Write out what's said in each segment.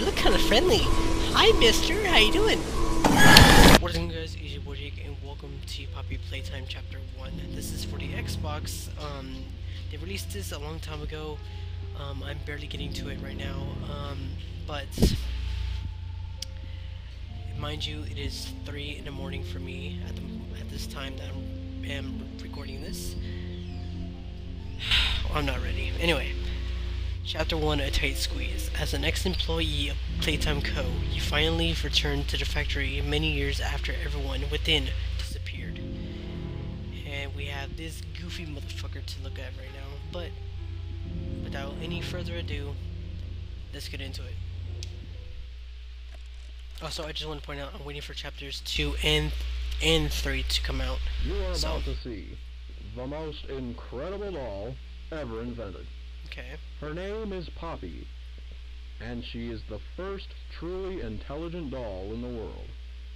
you look kind of friendly. Hi, mister. How you doing? What is up, guys? Easy Boy Jake, and welcome to Poppy Playtime Chapter 1. This is for the Xbox. Um, they released this a long time ago. Um, I'm barely getting to it right now. Um, but, mind you, it is 3 in the morning for me at, the, at this time that I am recording this. I'm not ready. Anyway. Chapter 1 A Tight Squeeze. As an ex-employee of Playtime Co., you finally returned to the factory many years after everyone within disappeared. And we have this goofy motherfucker to look at right now. But, without any further ado, let's get into it. Also, I just want to point out, I'm waiting for chapters 2 and and 3 to come out. You are So- about to see the most incredible doll ever invented. Okay. Her name is Poppy, and she is the first truly intelligent doll in the world.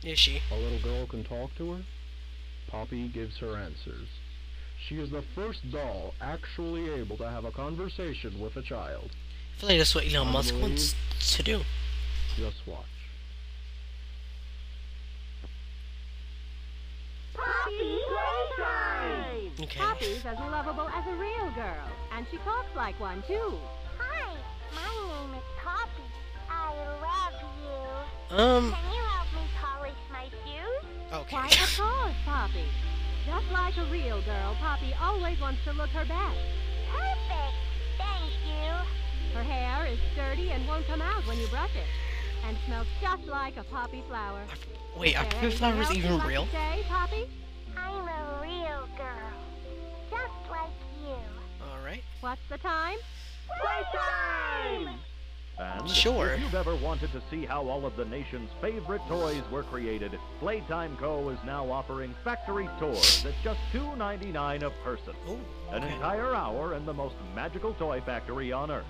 Is she? A little girl can talk to her. Poppy gives her answers. She is the first doll actually able to have a conversation with a child. I feel like that's what Elon Musk wants to do. Just watch. Poppy Playtime! Okay. Poppy's as lovable as a real girl, and she talks like one too. Hi, my name is Poppy. I love you. Um, Can you help me polish my shoes? okay. Why, of course, Poppy. Just like a real girl, Poppy always wants to look her best. Perfect. Thank you. Her hair is sturdy and won't come out when you brush it, and smells just like a poppy flower. Wait, are Is there fruit flowers even like real? to say, Poppy? I'm a real girl. Just like you. Alright. What's the time? Playtime! And Sure. if you've ever wanted to see how all of the nation's favorite toys were created, Playtime Co. is now offering factory tours at just $2.99 a person. Oh, An entire hour in the most magical toy factory on Earth.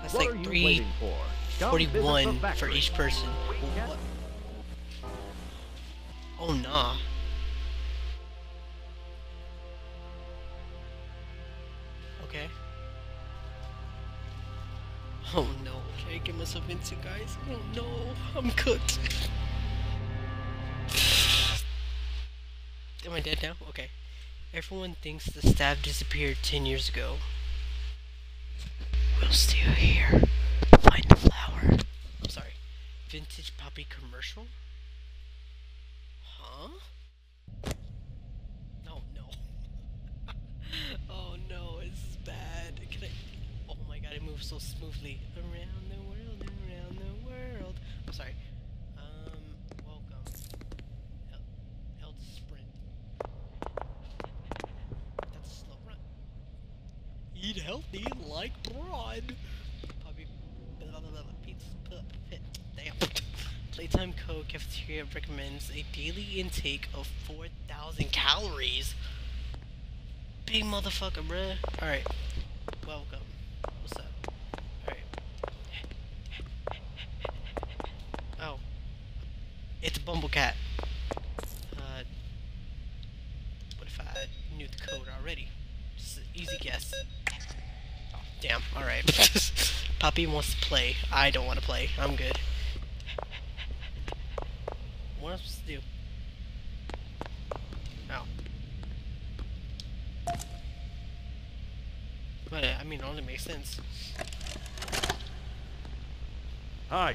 That's what like are you three waiting for? Come visit the forty-one for each person. Weekend- What? Oh nah. Myself into, guys? Oh no, I'm cooked. Am I dead now? Okay. Everyone thinks the stab disappeared 10 years ago. We'll steal here. Find the flower. I'm sorry. Vintage poppy commercial? Huh? Oh no. oh no, is bad. Can I Oh my god, it moves so smoothly. Around I'm sorry. Um welcome. L to sprint. That's a slow run. Eat healthy like broad. Puppy. Blah, blah, blah, pizza. Damn. Playtime Co. Cafeteria recommends a daily intake of 4,000 calories. Big motherfucker, bruh. Alright. Welcome. What's up? Alright. Oh. It's a Bumblecat. Uh. What if I knew the code already? Just an easy guess. Oh, damn. Alright. Poppy wants to play. I don't want to play. I'm good. What am I supposed to do? Oh. But, uh, I mean, it only makes sense. Hi,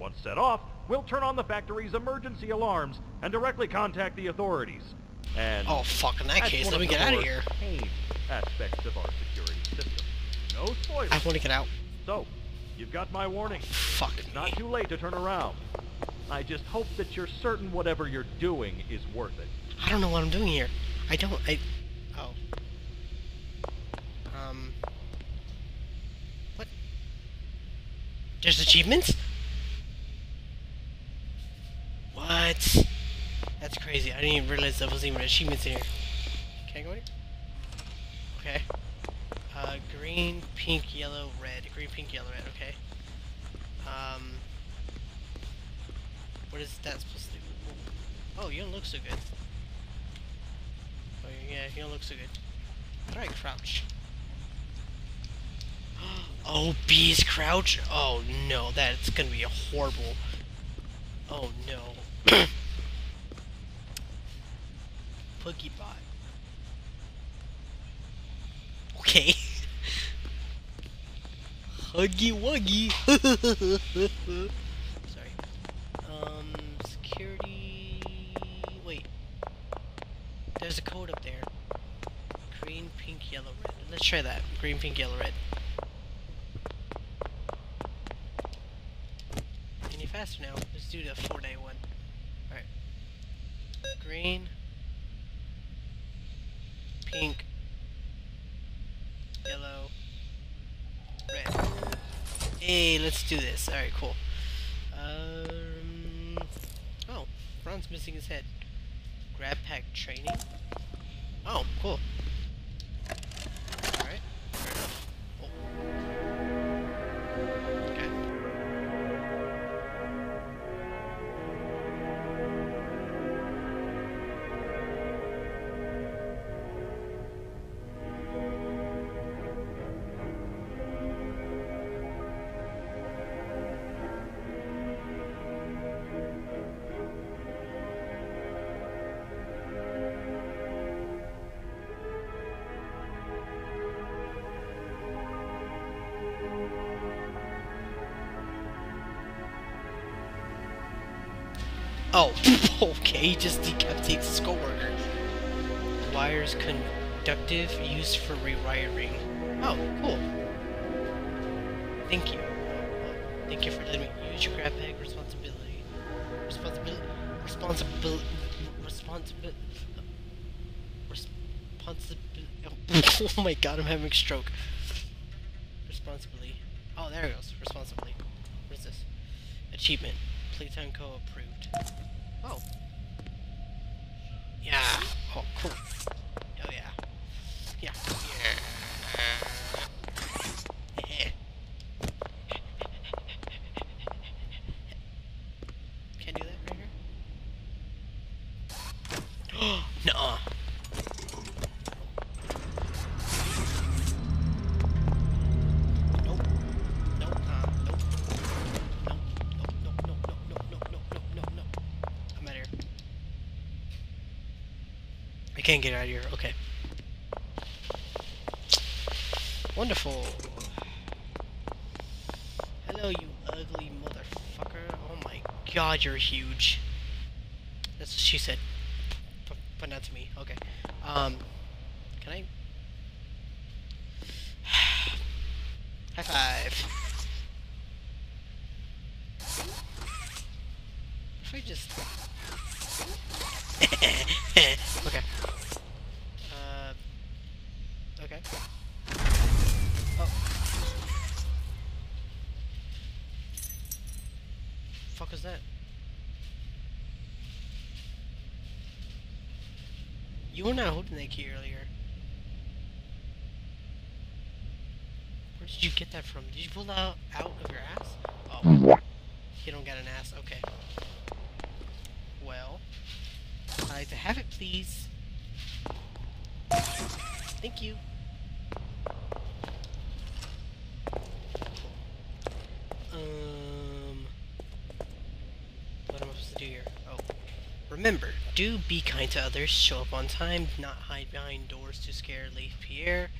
once set off, we'll turn on the factory's emergency alarms and directly contact the authorities. And Oh, fuck, in that case, let me get out of here. aspects of our security system. No spoilers. I want to get out. So, you've got my warning. Fuck It's me. not too late to turn around. I just hope that you're certain whatever you're doing is worth it. I don't know what I'm doing here. I don't. I. Oh. Um. What? There's achievements? What? That's crazy. I didn't even realize there was even achievements in here. Can I go in here? Okay. Uh, green, pink, yellow, red. Green, pink, yellow, red. Okay. Um. What is that supposed to do? Oh, you don't look so good. Oh, yeah, you don't look so good. How do I crouch? Oh, bees crouch? Oh no, that's gonna be a horrible. Oh no. Pokebot. Okay. Huggy Wuggy. Sorry. Um, security. Wait. There's a code up there. Green, pink, yellow, red. Let's try that. Green, pink, yellow, red. Any faster now? Let's do the four day one. Green. Pink. Yellow. Red. Hey, let's do this. Alright, cool. Um. Oh, Ron's missing his head. Grab pack training? Oh, cool. Oh, okay, he just decapitates his coworker. Wires conductive used for rewiring. Oh, cool. Thank you. Thank you for letting me use your GrabPack responsibility. Responsibility. Responsibility. Responsibility. Responsibility. Oh my god, I'm having a stroke. Responsibly. Oh, there it goes. Responsibly. What is this? Achievement. Playtime Co. can't get out of here. Okay. Wonderful. Hello, you ugly motherfucker. Oh my god, you're huge. That's what she said. But, not to me. Okay. Um, can I? High five. If I just. okay. Uh. Okay. Oh. Fuck is that? You were not holding that key earlier. Where did you get that from? Did you pull that out, out of your ass? Oh. You don't got an ass. Okay. Well, I'd like to have it, please. Thank you. Um, what am I supposed to do here? Oh, remember, do be kind to others. Show up on time. Not hide behind doors to scare Leith Pierre.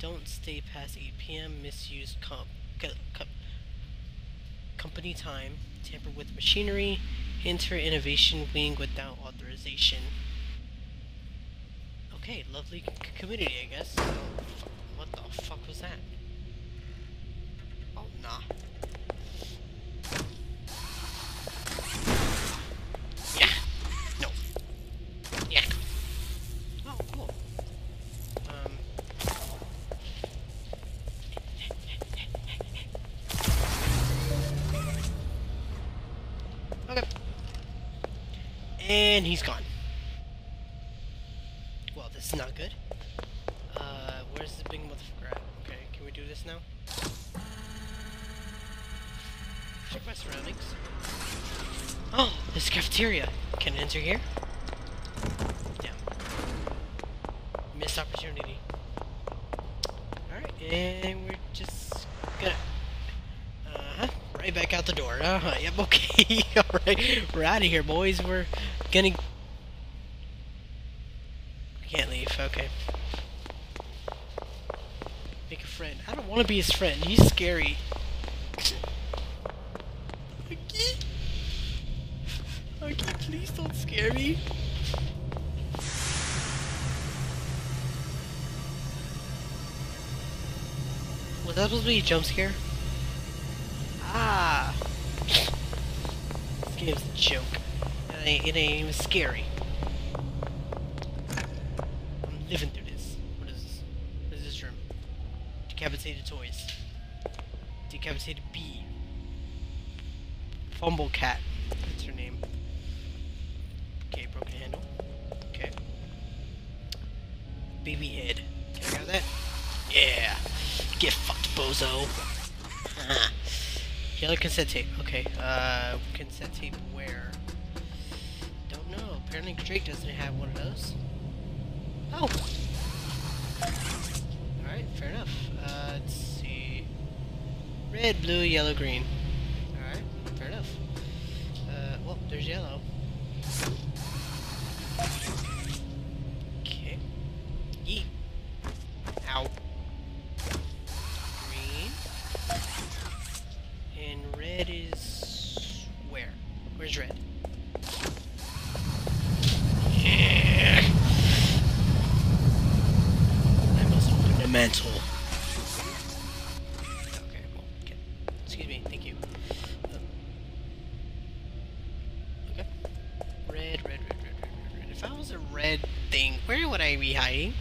Don't stay past 8 p.m. Misuse comp, co- co- company time. Tamper with machinery. Enter innovation wing without authorization. Okay, lovely community, I guess. What the fuck was that? Oh, nah. And he's gone. Well, this is not good. Uh, where's the big motherfucker at? Okay, can we do this now? Check my surroundings. Oh, this cafeteria. Can I enter here? Yeah. Missed opportunity. Alright, and we're just gonna... Uh-huh, right back out the door. Uh-huh, yep, okay. Alright, we're out of here, boys. We're gonna... I can't leave, okay. Make a friend. I don't want to be his friend. He's scary. Okay. Okay, please don't scare me. Was that supposed to be a jump scare? It ain't, even scary. I'm living through this. What is this? What is this room? Decapitated toys. Decapitated bee. Fumble cat. That's her name. Okay, broken handle. Okay. Baby head. Can I that? Yeah. Get fucked, bozo. Yellow cassette tape. Okay. Uh, cassette tape where? Apparently Drake doesn't have one of those. Oh. Alright, fair enough. Uh, let's see. Red, blue, yellow, green. Alright, fair enough. Uh, well, there's yellow. Red thing, where would I be hiding?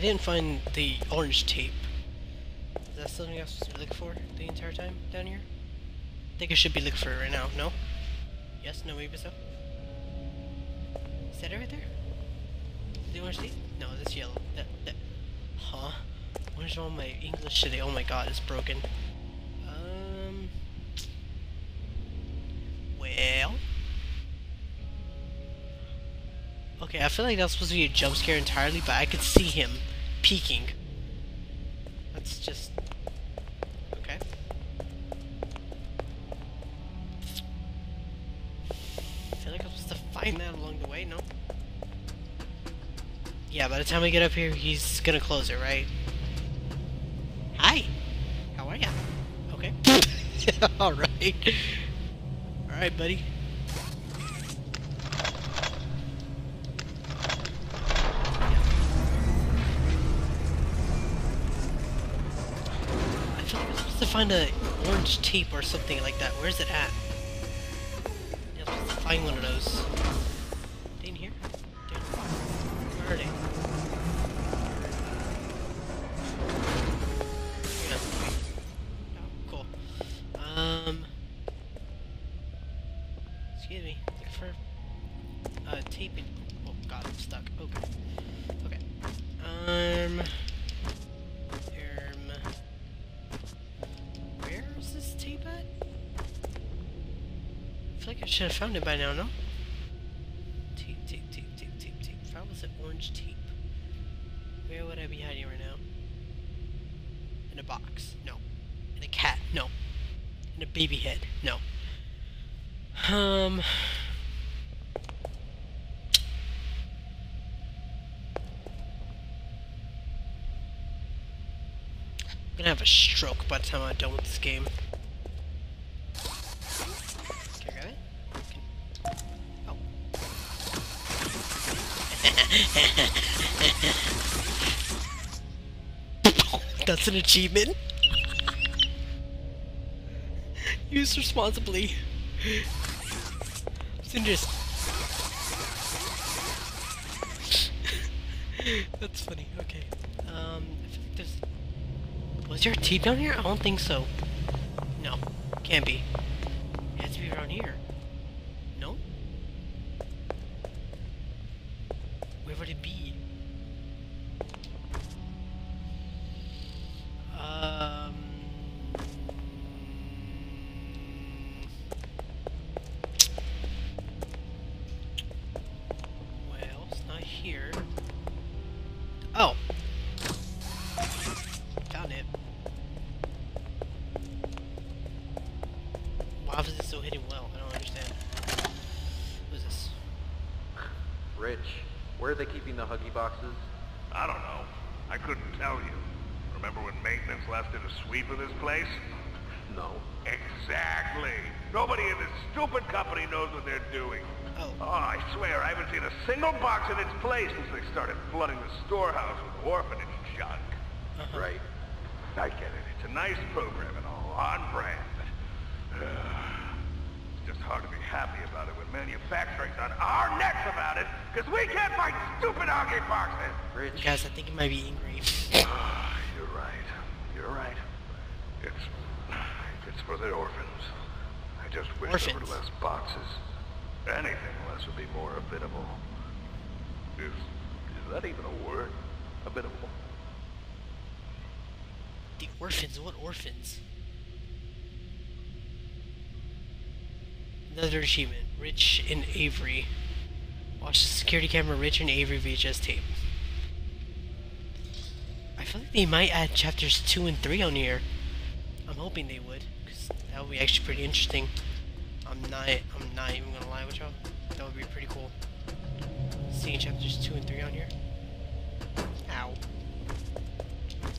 I didn't find the orange tape. Is that something I was supposed to looking for the entire time down here? I think I should be looking for it right now. No? Yes? No? Maybe so? Is that it right there? The orange tape? No, that's yellow. That, that. Huh? What is with my English today? Oh my god, it's broken. Okay, I feel like that's supposed to be a jump scare entirely, but I could see him peeking. That's just. Okay. I feel like I'm supposed to find that along the way, no? Yeah, by the time we get up here, he's gonna close it, right? Hi! How are ya? Okay. Alright. Alright, buddy. I feel like I'm supposed to find a orange tape or something like that. Where's it at? Yeah, find one of those. Should have found it by now, no? Tape, tape, tape, tape, tape, tape. If I was an orange tape, where would I be hiding right now? In a box? No. In a cat? No. In a baby head? No. Um. I'm gonna have a stroke by the time I'm done with this game. That's an achievement. Use responsibly. Cinders. That's funny. Okay. Um, like. Was there a T down here? I don't think so. No, can't be. They keeping the Huggy boxes? I don't know. I couldn't tell you. Remember when maintenance left it a sweep of this place? No. Exactly. Nobody in this stupid company knows what they're doing. Oh. Oh, I swear, I haven't seen a single box in its place since they started flooding the storehouse with orphanage junk. Uh-huh. Right. I get it. It's a nice program and all on brand, but... uh, it's just hard to be happy about it when manufacturing's on our necks about it, because we can't fight stupid Huggy boxes! Rich. Guys, I think it might be angry. Ah, You're right. You're right. It's... It's for the orphans. I just wish there Orphans. were less boxes. Anything less would be more habitable. Is... Is that even a word? Habitable. The orphans? What orphans? Another achievement. Rich and Avery. Watch the security camera Rich and Avery VHS tape. I feel like they might add chapters 2 and 3 on here. I'm hoping they would, because that would be actually pretty interesting. I'm not, I'm not even gonna lie with y'all. That would be pretty cool. Seeing chapters 2 and 3 on here. Ow.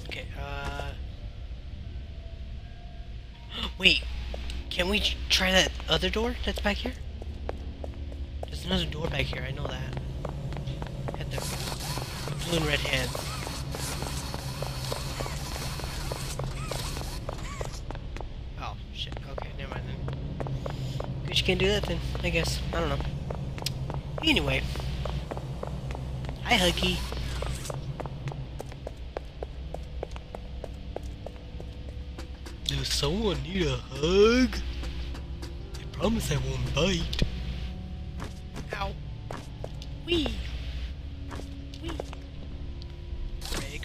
Okay, uh... Wait, can we try that other door that's back here? There's another door back here, I know that. Had the blue and red hand. Oh, shit. Okay, never mind then. Guess you can't do that then, I guess. I don't know. Anyway. Hi, Huggy. Does someone need a hug? I promise I won't bite.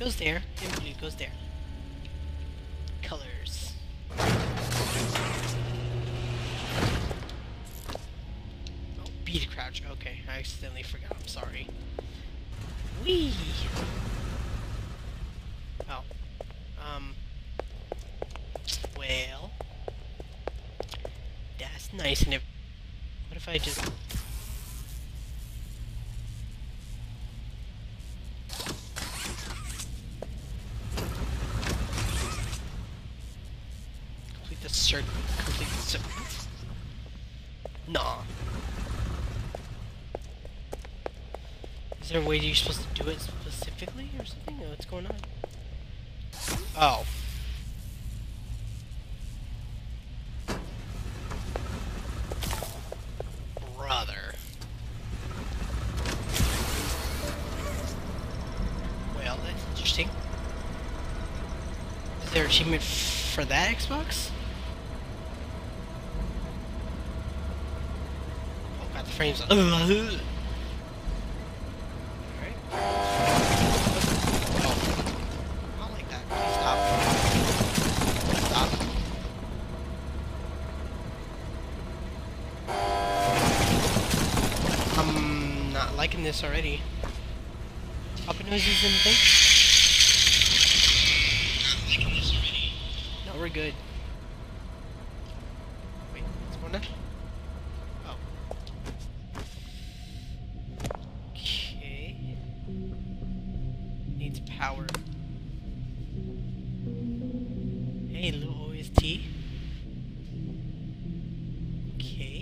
Goes there, and blue goes there. Colors. Oh, beat crouch. Okay, I accidentally forgot. I'm sorry. Wee. Oh. Um. Well, that's nice. And if what if I just there a way you're supposed to do it specifically or something? What's going on? Oh. brother. Well, that's interesting. Is there achievement for that Xbox? Oh god, the frames.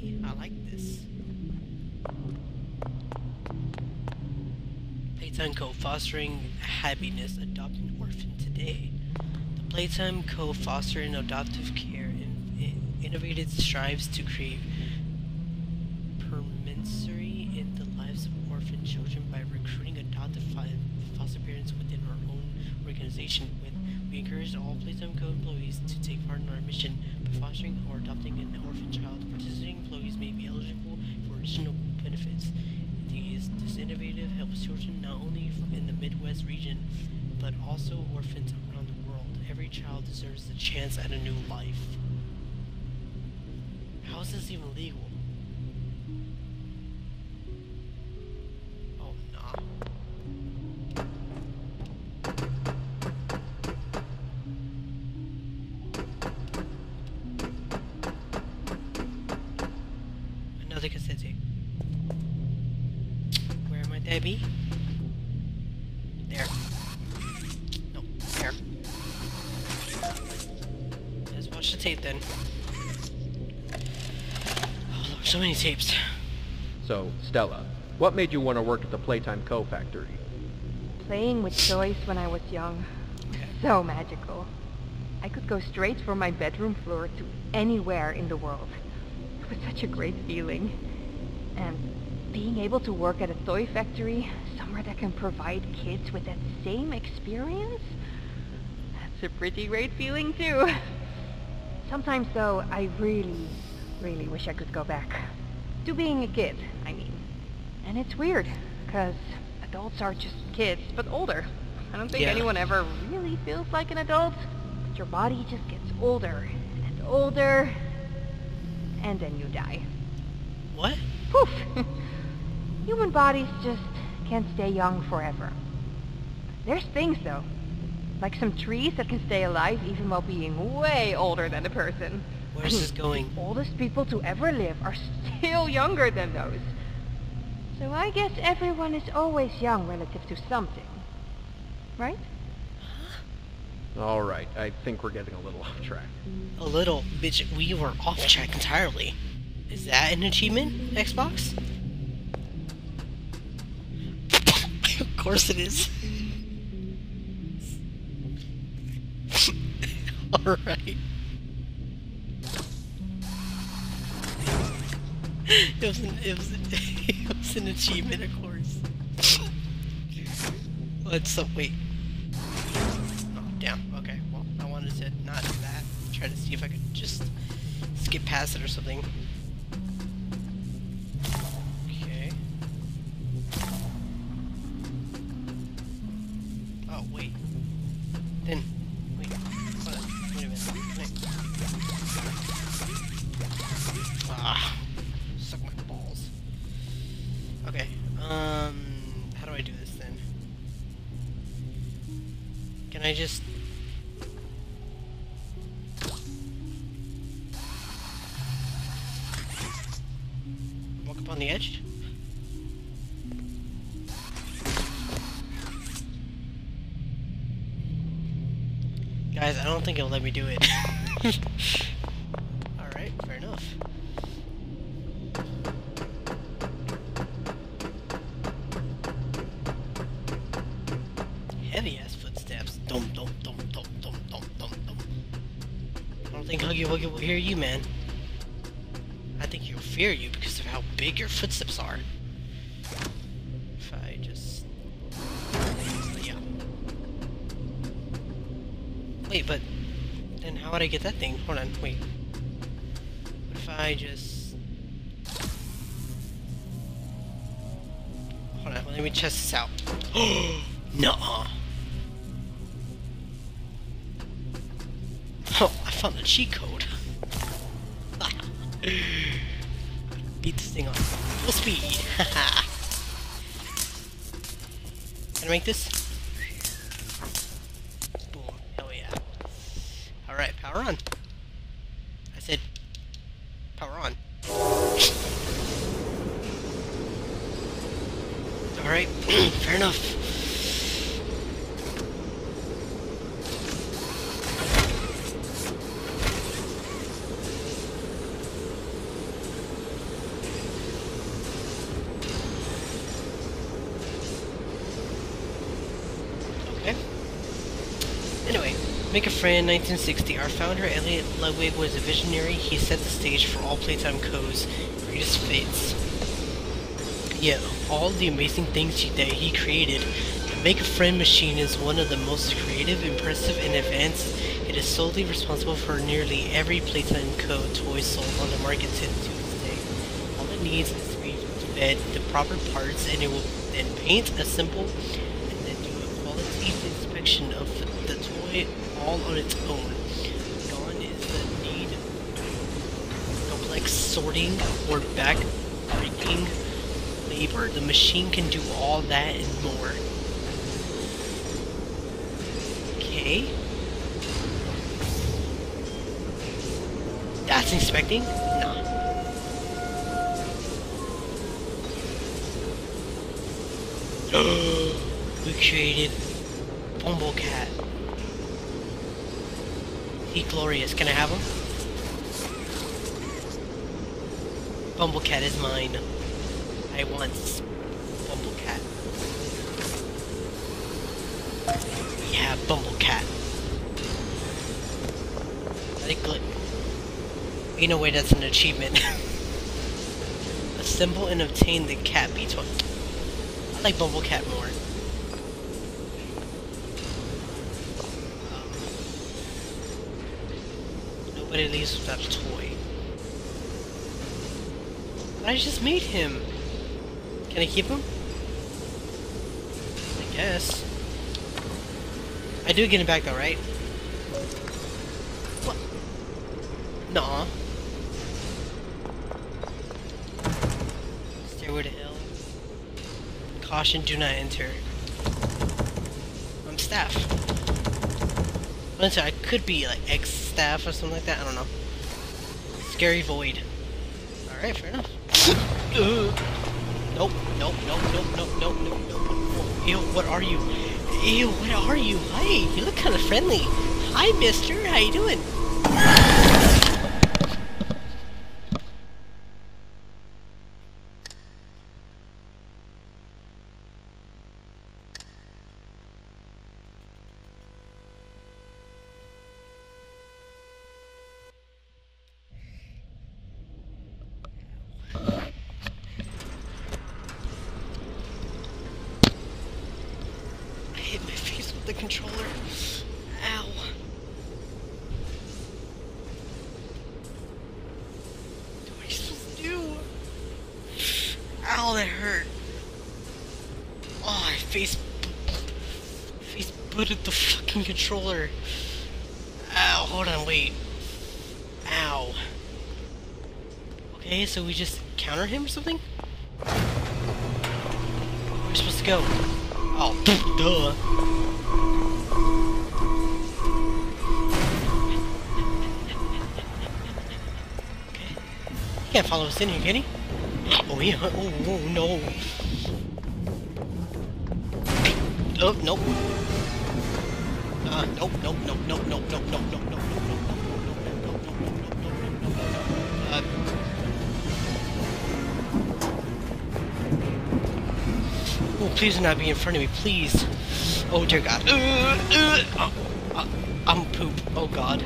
I like this. Playtime Co. fostering happiness, adopting orphan today. The Playtime Co. foster and adoptive care in, in, innovated strives to create permanency in the lives of orphan children by recruiting adoptive foster parents within our own organization. We encourage all Playtime Co. employees to take part in our mission by fostering or adopting an orphan child. Participating employees may be eligible for additional benefits. These, this innovative helps children not only in the Midwest region, but also orphans around the world. Every child deserves a chance at a new life. How is this even legal? Tape then. Oh, Lord, so many tapes. So, Stella, what made you want to work at the Playtime Co. factory? Playing with toys when I was young. So magical. I could go straight from my bedroom floor to anywhere in the world. It was such a great feeling. And being able to work at a toy factory, somewhere that can provide kids with that same experience, that's a pretty great feeling too. Sometimes though, I really, really wish I could go back. To being a kid, I mean. And it's weird, because adults are just kids, but older. I don't think Yeah. anyone ever really feels like an adult. But your body just gets older and older, and then you die. What? Poof! Human bodies just can't stay young forever. There's things though, like some trees that can stay alive even while being way older than a person. Where's this going? Oldest people to ever live are still younger than those. So I guess everyone is always young relative to something. Right? Alright, I think we're getting a little off track. A little, bitch. We were off track entirely. Is that an achievement, Xbox? of course it is. Alright. It was, an, it, was it was an achievement, of course. Let's uh, wait. Oh, damn. Okay. Well, I wanted to not do that. Try to see if I could just skip past it or something. I just... Walk up on the edge? Guys, I don't think it'll let me do it. Hear you, man. I think he'll fear you because of how big your footsteps are. If I just... Yeah. Wait, but... Then how would I get that thing? Hold on, wait. What if I just... Hold on, let me test this out. Nuh-uh. Oh, I found the cheat code. Beat this thing on full speed. Can I make this? Boom. Hell yeah. Alright, power on. A 1960. Our founder, Elliot Ludwig, was a visionary. He set the stage for all Playtime Co.'s greatest fits. Yet, all the amazing things he, that he created, the Make a Friend machine is one of the most creative, impressive, and advanced. It is solely responsible for nearly every Playtime Co. toy sold on the market to this day. All it needs is to be fed the proper parts, and it will then paint, assemble, and then do a quality inspection of the toy all on its own. Gone is the need complex sorting or back breaking labor. The machine can do all that and more. Okay. That's inspecting. Nah. we created Bumblecat. He glorious. Can I have him? Bumblecat is mine. I want Bumblecat. Yeah, Bumblecat. I think good. Ain't no way that's an achievement. Assemble and obtain the cat beats one. I like Bumblecat more. Um, nobody leaves without a toy. I just made him. Can I keep him? I guess. I do get him back though, right? What? Nah. Stairway to hell. Caution, do not enter. I'm staff. I could be like ex-staff or something like that. I don't know. Scary void. Alright, fair enough. Ugh. Nope, nope, nope, nope, nope, nope, nope, nope. Ew, what are you? Ew, what are you? Hi, you look kind of friendly. Hi, mister. How you doing? I hit my face with the controller. Ow. What am I supposed to do? Ow, that hurt. Oh, I face... Face butted the fucking controller. Ow, hold on, wait. Ow. Okay, so we just counter him or something? Where are we supposed to go? Oh, duh. Can't follow us in here, can he? Oh, yeah. Oh, oh no. Oh, nope. Uh, nope, nope, nope, nope, nope, nope, nope, nope, nope, nope, nope, nope, nope, nope, nope, nope, nope, nope, nope. Uh, Oh, please do not be in front of me, please. Oh, dear God. Uh, uh, uh, uh, I'm poop. Oh, God.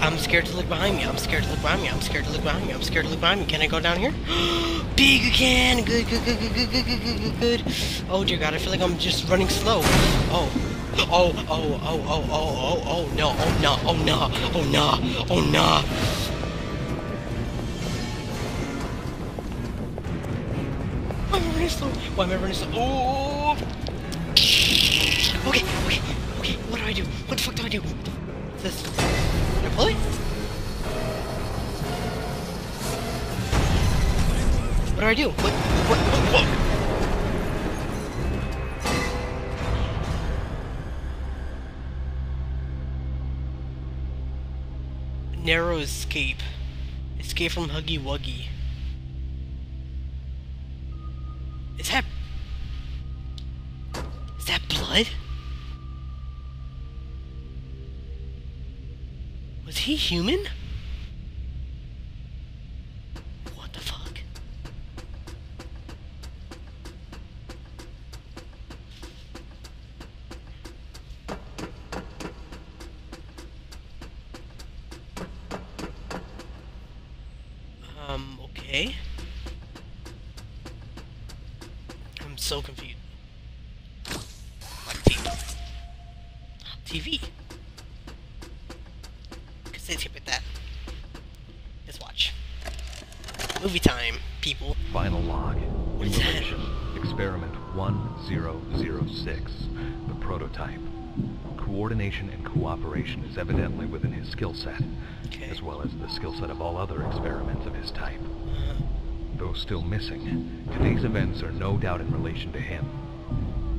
I'm scared to look behind me. I'm scared to look behind me. I'm scared to look behind me. I'm scared to look behind me. Can I go down here? Big again. Good, good, good, good, good, good, good, good, good. Oh, dear God. I feel like I'm just running slow. Oh. Oh, oh, oh, oh, oh, oh, oh, no, oh, no, oh, no, oh, no, oh, no. Why am I running slow? Why am I running slow? Oh! Okay, okay, okay. What do I do? What the fuck do I do? This. It? What do I do? What? What? What? what? Narrow escape. Escape from Huggy Wuggy. he human? What the fuck? Um, okay. I'm so confused. 1006. The prototype. Coordination and cooperation is evidently within his skill set, Okay. as well as the skill set of all other experiments of his type. Though still missing, today's events are no doubt in relation to him.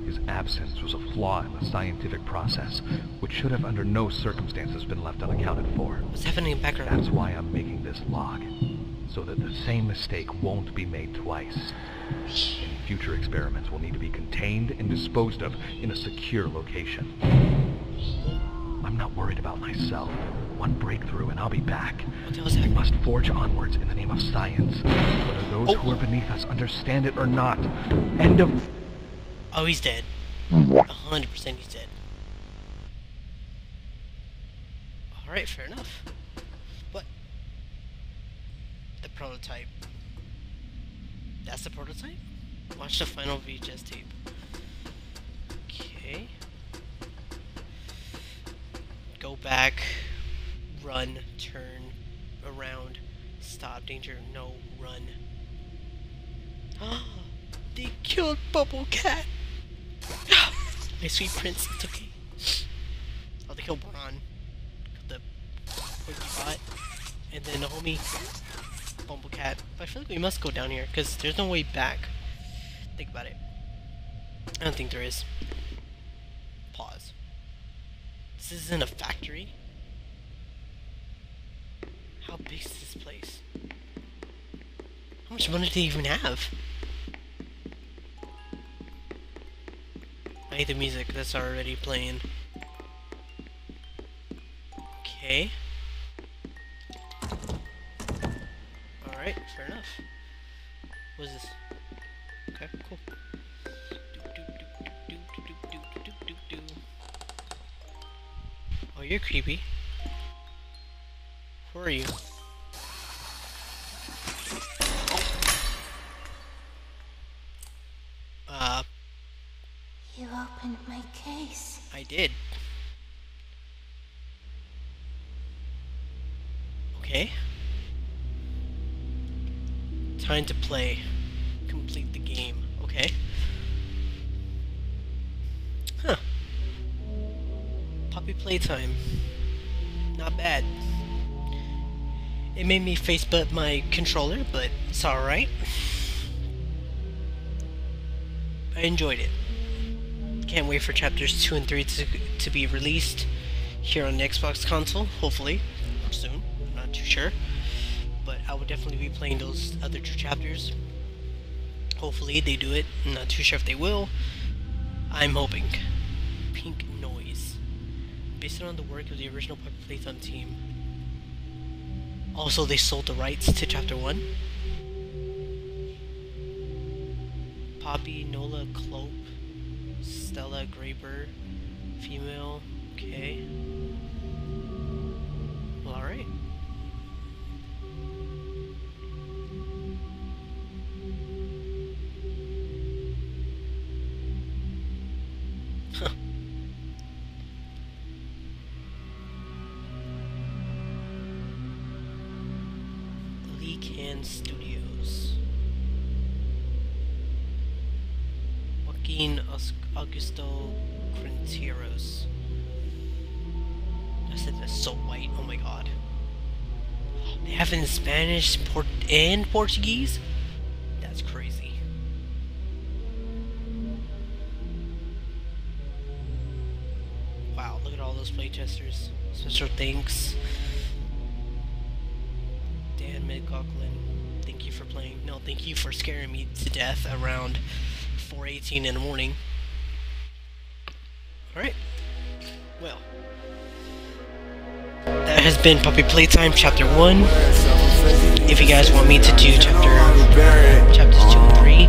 His absence was a flaw in the scientific process, which should have under no circumstances been left unaccounted for. what's happening in the background? That's why I'm making this log, so that the same mistake won't be made twice. Any future experiments will need to be contained and disposed of in a secure location. I'm not worried about myself. One breakthrough and I'll be back. What the hell's We must forge onwards in the name of science, whether those Oh. who are beneath us understand it or not. End of... Oh, he's dead. A hundred percent he's dead. Alright, fair enough. Prototype. That's the prototype? Watch the final VHS tape. Okay. Go back, run, turn, around, stop, danger, no, run. They killed Bubble Cat! My sweet prince, it's okay. Oh, they killed Bron. The bot. And then the homie Bumblecat. But I feel like we must go down here, because there's no way back. Think about it. I don't think there is. Pause. This isn't a factory. How big is this place? How much money do they even have? I hate the music that's already playing. Okay. Alright, fair enough. What is this? Okay, cool. Oh, you're creepy. Who are you? Time to play. Complete the game. Okay. Huh. Poppy playtime. Not bad. It made me face butt my controller, but it's alright. I enjoyed it. Can't wait for chapters 2 and 3 to, to be released here on the Xbox console, hopefully, soon. I'm not too sure. I will definitely be playing those other two chapters. Hopefully they do it. I'm not too sure if they will. I'm hoping. Pink Noise. Based on the work of the original Poppy Playtime team. Also, they sold the rights to chapter 1. Poppy, Nola, Clope, Stella, Graber, female, okay. Well, alright. Have in Spanish port and Portuguese? That's crazy. Wow, look at all those playtesters. Special thanks. Dan Midcoughlin, thank you for playing. No, thank you for scaring me to death around 4.18 in the morning. Alright. Well been Poppy Playtime Chapter 1. If you guys want me to do chapter chapters 2 and 3,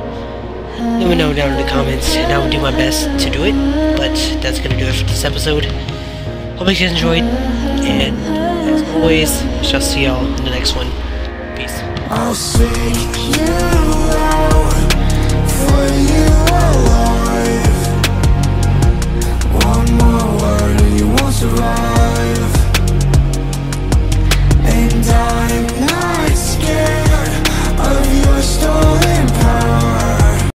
let me know down in the comments, and I will do my best to do it. But that's going to do it for this episode. Hope you guys enjoyed, and as always, I shall see y'all in the next one. Peace. I'll you out for you alive. One more word and you won't survive. scared of your stolen